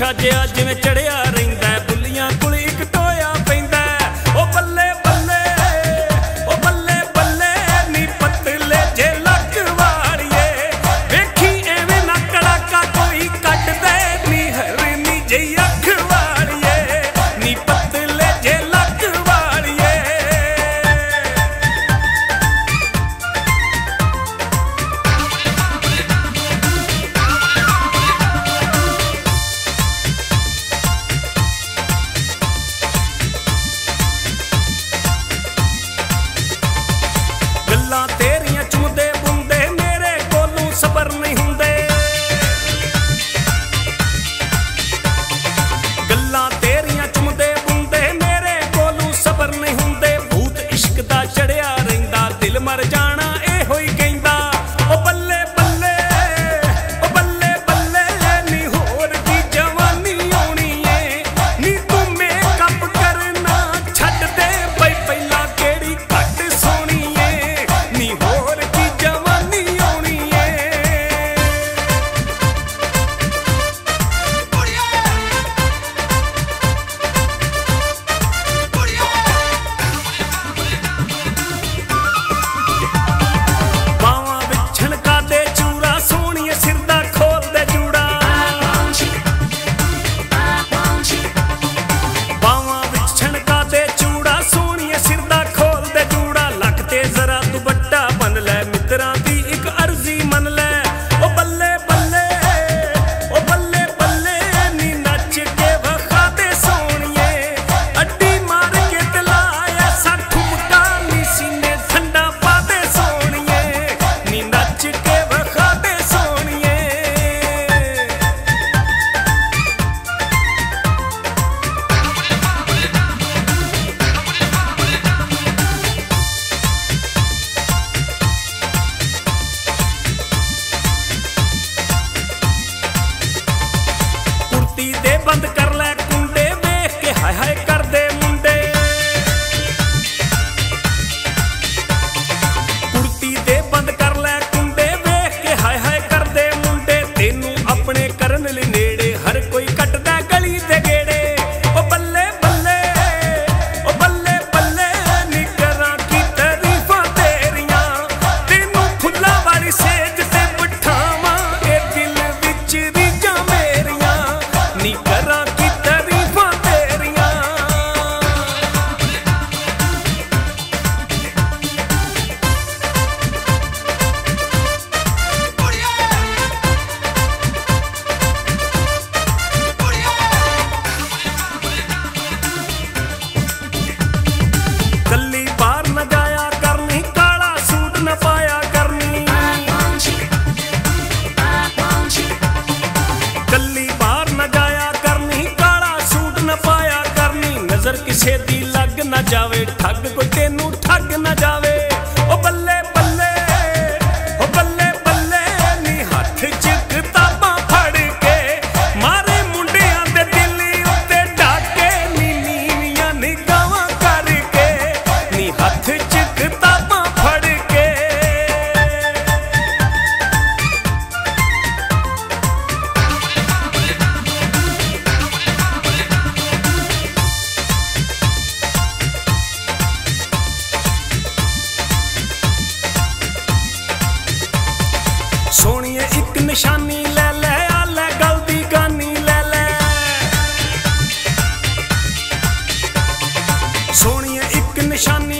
ਛਾਜਿਆ ਜਿਵੇਂ ਚੜਿਆ ਰਹਿੰਦਾ। जावे ਨਿਸ਼ਾਨੀ ਲੈ ਲੈ ਆ ਲੈ ਗੱਲ ਦੀ ਗਾਨੀ ਲੈ ਲੈ। ਸੋਹਣੀਏ ਇੱਕ ਨਿਸ਼ਾਨੀ